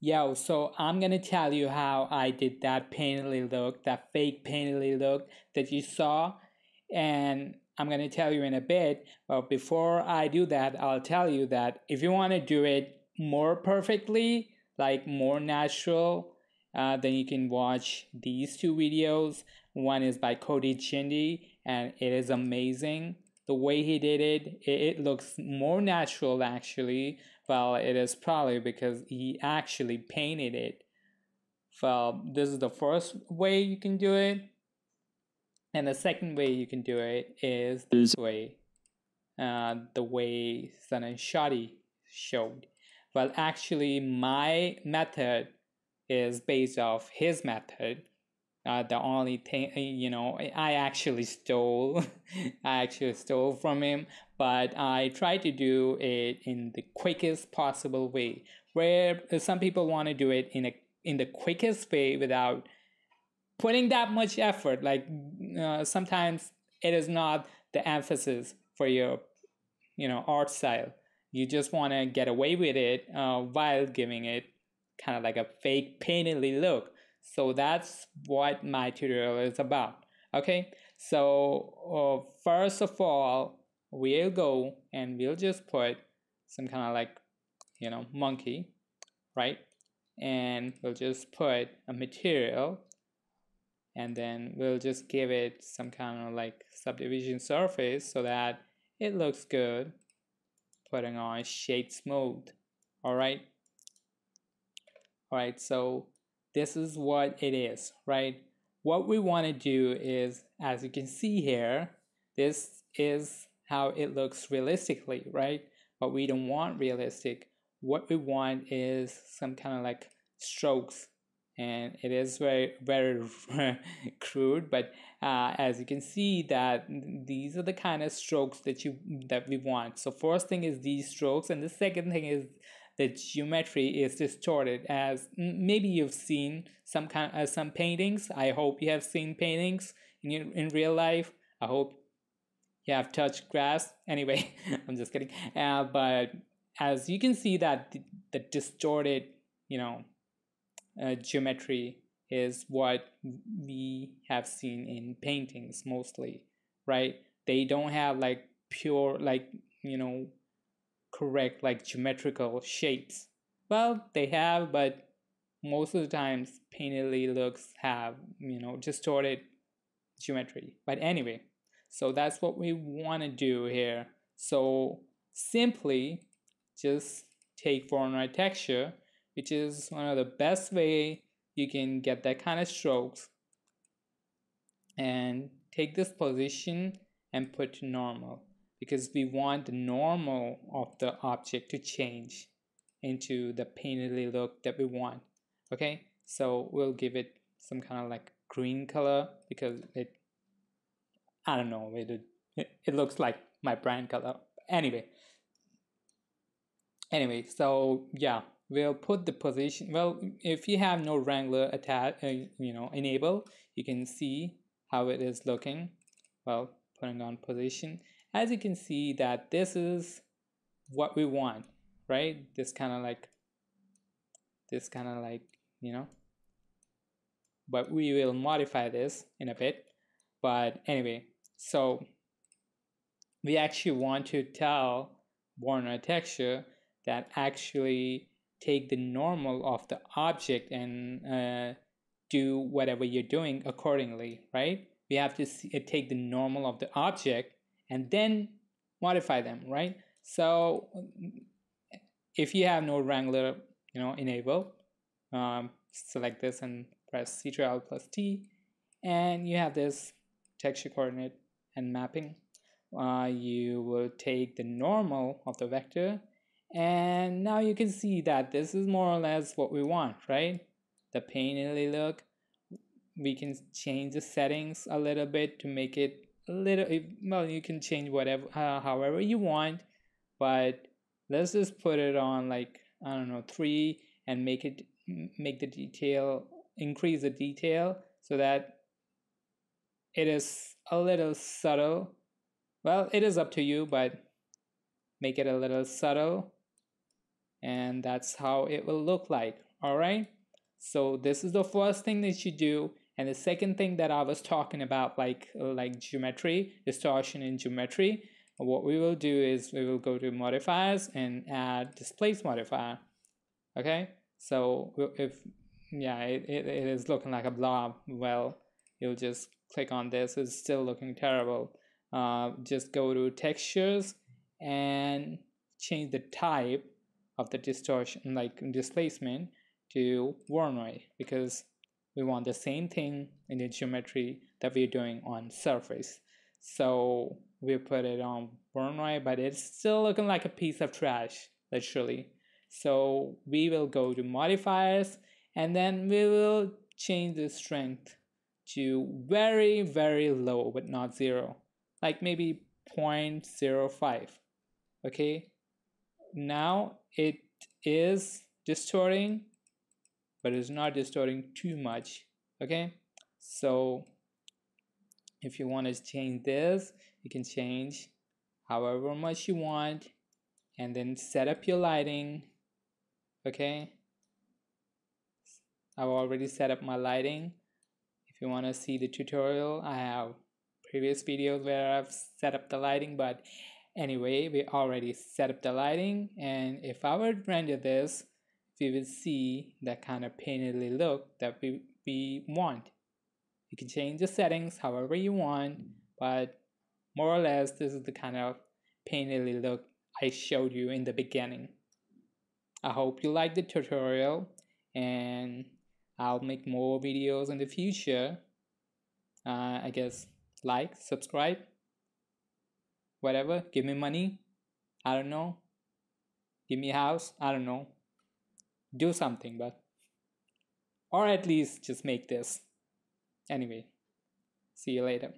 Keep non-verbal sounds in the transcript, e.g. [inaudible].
Yo, so I'm gonna tell you how I did that painterly look, that fake painterly look that you saw, and I'm gonna tell you in a bit. But before I do that, I'll tell you that if you want to do it more perfectly, like more natural, uh, then you can watch these two videos. One is by Cody Chindi, and it is amazing the way he did it, it, it looks more natural actually. Well, it is probably because he actually painted it. Well, this is the first way you can do it. And the second way you can do it is this way. Uh, the way SouthernShotty showed. Well, actually, my method is based off his method uh, the only thing you know i actually stole [laughs] i actually stole from him but i try to do it in the quickest possible way where some people want to do it in a in the quickest way without putting that much effort like uh, sometimes it is not the emphasis for your you know art style. You just want to get away with it uh, while giving it kind of like a fake painterly look so that's what my tutorial is about. Okay, so uh, first of all, we'll go and we'll just put some kind of like, you know, monkey, right? And we'll just put a material and then we'll just give it some kind of like subdivision surface so that it looks good putting on shade smooth all right all right so this is what it is, right? What we want to do is, as you can see here, this is how it looks realistically, right? But we don't want realistic. What we want is some kind of like strokes and it is very very [laughs] crude but uh, as you can see that these are the kind of strokes that you that we want so first thing is these strokes and the second thing is the geometry is distorted as maybe you've seen some kind uh, some paintings. I hope you have seen paintings in your, in real life. I hope you have touched grass. [laughs] Anyway [laughs] i'm just kidding. Uh, but as you can see that the, the distorted you know uh, geometry is what we have seen in paintings mostly right? They don't have like pure like you know correct like geometrical shapes. Well, they have, but most of the times painterly looks have, you know, distorted geometry. But anyway, so that's what we want to do here. So simply just take Voronoi texture, which is one of the best way you can get that kind of strokes and take this position and put to normal because we want the normal of the object to change into the painterly look that we want okay? So we'll give it some kind of like green color because it I don't know it it looks like my brand color. Anyway. Anyway so yeah we'll put the position well if you have Node Wrangler attached uh, you know enable you can see how it is looking. Well putting on position as you can see that this is what we want right? This kind of like this kind of like you know? But we will modify this in a bit. But anyway so we actually want to tell Voronoi texture that actually take the normal of the object and uh, do whatever you're doing accordingly right? We have to see, uh, take the normal of the object and then modify them, right? So if you have Node Wrangler, you know, enable, um, select this and press Ctrl plus T, and you have this texture coordinate and mapping. Uh, you will take the normal of the vector, and now you can see that this is more or less what we want, right? The painterly look. We can change the settings a little bit to make it little well you can change whatever uh, however you want but let's just put it on like i don't know three and make it make the detail increase the detail so that it is a little subtle. Well it is up to you but make it a little subtle and that's how it will look like all right? So this is the first thing that you do and the second thing that I was talking about like like geometry distortion in geometry what we will do is we will go to modifiers and add displace modifier okay? So if yeah it, it, it is looking like a blob. Well you'll just click on this. It's still looking terrible. Uh, just go to textures and change the type of the distortion like displacement to Voronoi because we want the same thing in the geometry that we're doing on surface. So we put it on Voronoi but it's still looking like a piece of trash literally. So we will go to modifiers and then we will change the strength to very very low but not zero. Like maybe 0.05 okay? Now it is distorting but it's not distorting too much okay? So if you want to change this you can change however much you want and then set up your lighting okay? I've already set up my lighting. If you want to see the tutorial I have previous videos where I've set up the lighting but anyway we already set up the lighting and if I would render this we will see that kind of painterly look that we, we want you can change the settings however you want but more or less this is the kind of painterly look I showed you in the beginning I hope you like the tutorial and I'll make more videos in the future uh, I guess like, subscribe, whatever. Give me money. I don't know. Give me a house. I don't know. Do something, but. Or at least just make this. Anyway, see you later.